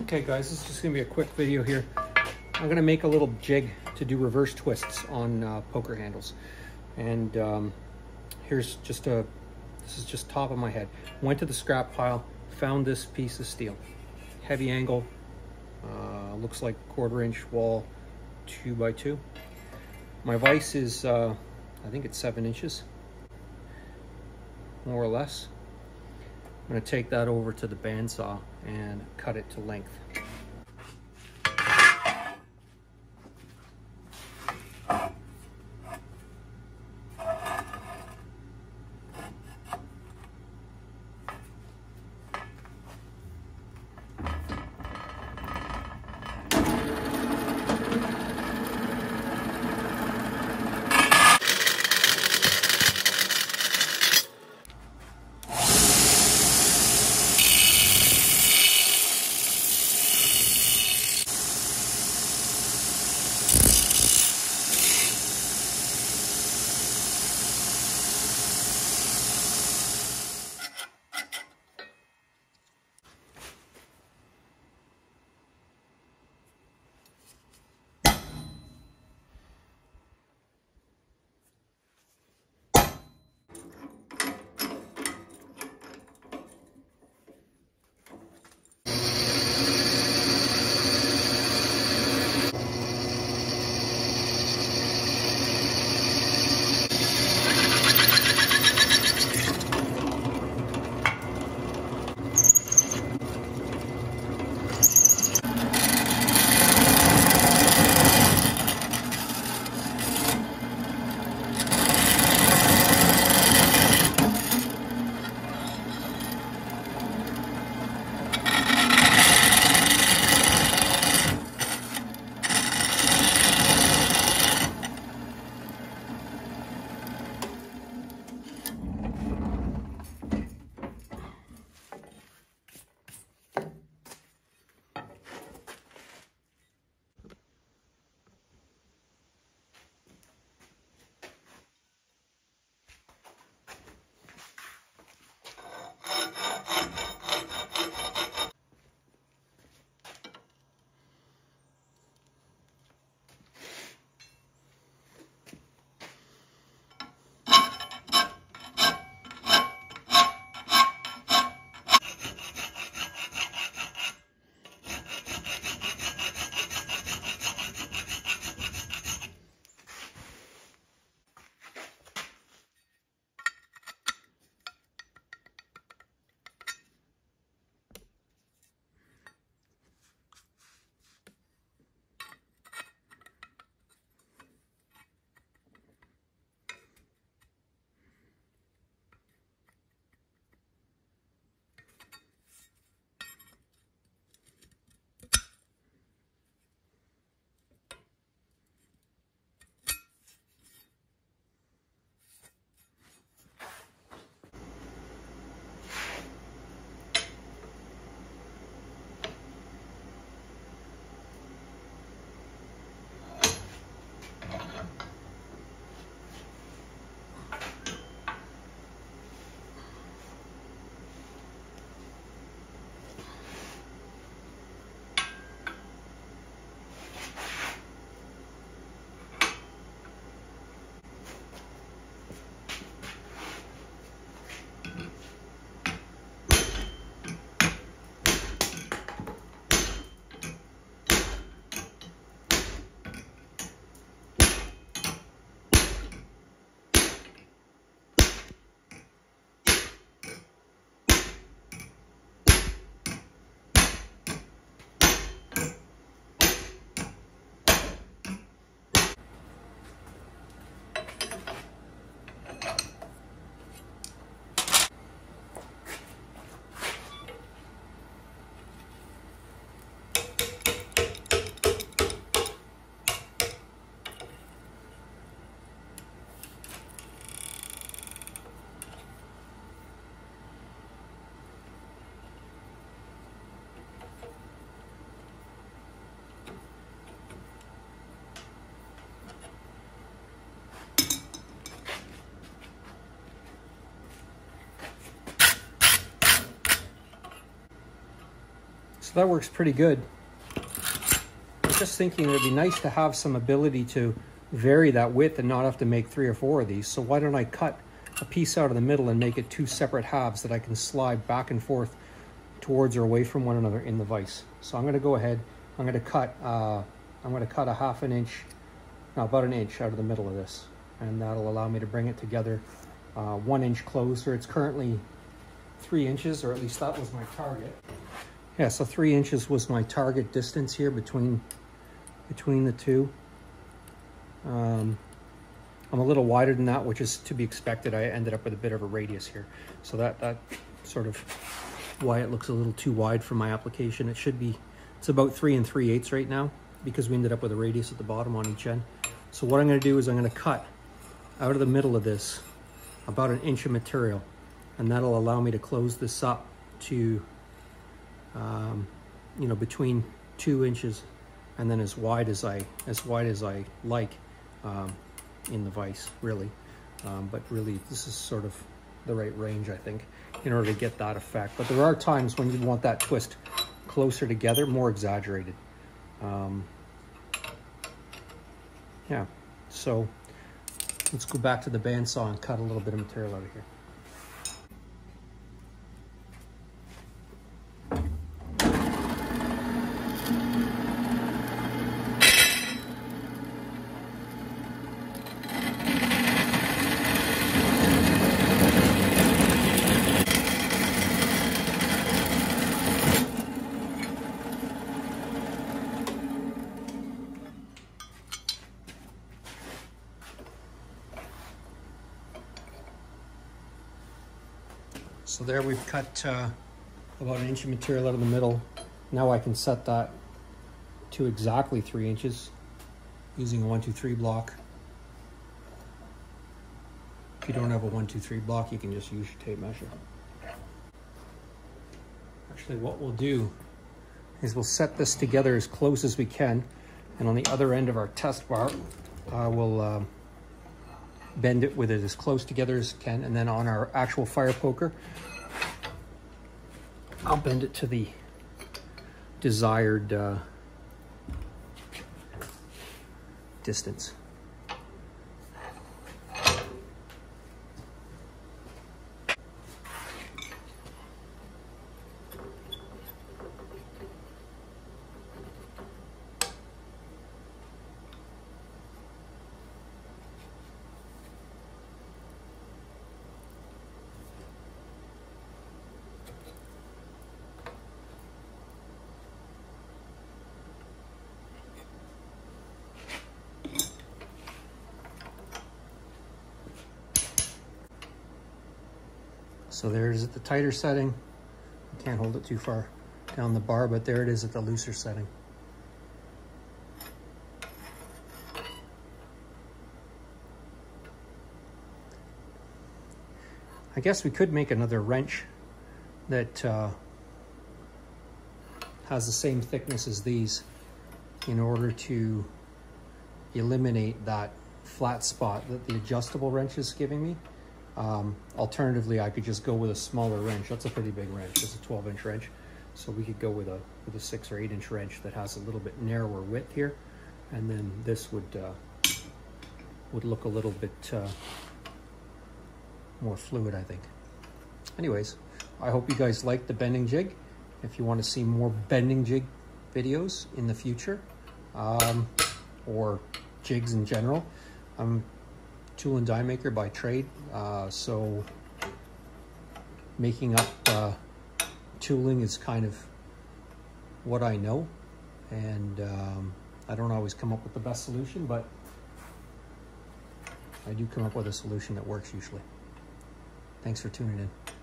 Okay guys, this is just gonna be a quick video here. I'm gonna make a little jig to do reverse twists on uh, poker handles. And um, here's just a, this is just top of my head. Went to the scrap pile, found this piece of steel. Heavy angle, uh, looks like quarter inch wall, two by two. My vise is, uh, I think it's seven inches, more or less. I'm gonna take that over to the bandsaw and cut it to length. So that works pretty good. I'm just thinking it would be nice to have some ability to vary that width and not have to make three or four of these. So why don't I cut a piece out of the middle and make it two separate halves that I can slide back and forth towards or away from one another in the vise. So I'm going to go ahead, I'm going to cut, uh, I'm going to cut a half an inch, no, about an inch out of the middle of this. And that'll allow me to bring it together uh, one inch closer. It's currently three inches, or at least that was my target. Yeah, so three inches was my target distance here between between the two. Um, I'm a little wider than that, which is to be expected. I ended up with a bit of a radius here. So that, that sort of why it looks a little too wide for my application. It should be, it's about three and three eighths right now because we ended up with a radius at the bottom on each end. So what I'm gonna do is I'm gonna cut out of the middle of this about an inch of material and that'll allow me to close this up to, um, you know, between two inches and then as wide as I, as wide as I like um, in the vise, really. Um, but really, this is sort of the right range, I think, in order to get that effect. But there are times when you want that twist closer together, more exaggerated. Um, yeah, so let's go back to the bandsaw and cut a little bit of material out of here. So there we've cut uh, about an inch of material out of the middle. Now I can set that to exactly three inches using a one, two, three block. If you don't have a one, two, three block, you can just use your tape measure. Actually, what we'll do is we'll set this together as close as we can. And on the other end of our test bar, uh, we'll uh, bend it with it as close together as can. And then on our actual fire poker, I'll bend it to the desired uh, distance. So there's at the tighter setting. I can't hold it too far down the bar, but there it is at the looser setting. I guess we could make another wrench that uh, has the same thickness as these in order to eliminate that flat spot that the adjustable wrench is giving me. Um, alternatively, I could just go with a smaller wrench. That's a pretty big wrench. It's a 12 inch wrench. So we could go with a with a six or eight inch wrench that has a little bit narrower width here. And then this would uh, would look a little bit uh, more fluid, I think. Anyways, I hope you guys like the bending jig. If you want to see more bending jig videos in the future, um, or jigs in general, I'm tool and die maker by trade. Uh, so making up uh, tooling is kind of what I know. And um, I don't always come up with the best solution, but I do come up with a solution that works usually. Thanks for tuning in.